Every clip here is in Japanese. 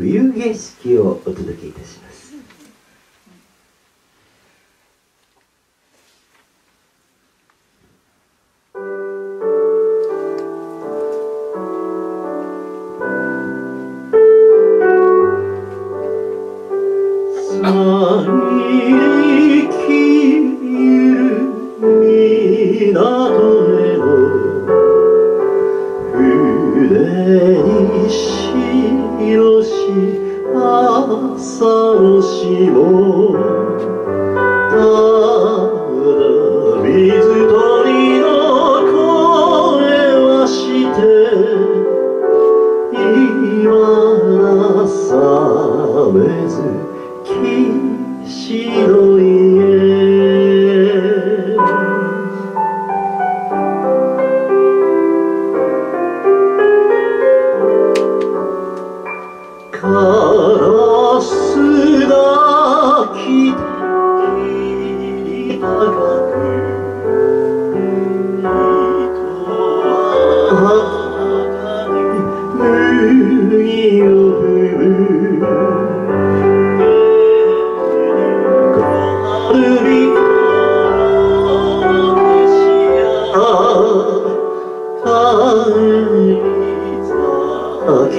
冬景色をお届けいたします。船にしよし朝のしをカラスが来ていたが人は麦を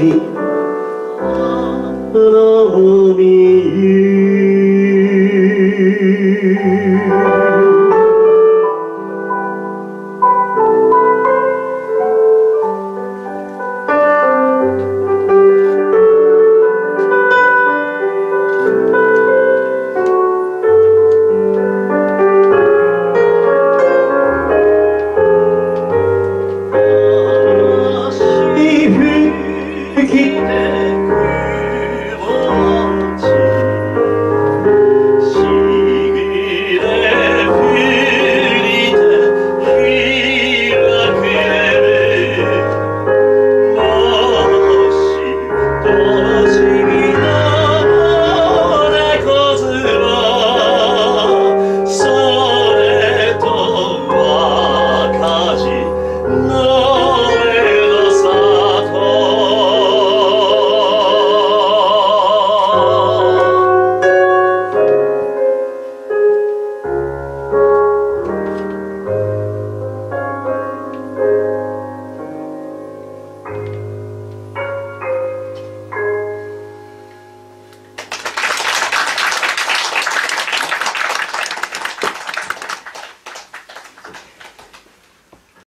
Thank you. 阿拉木米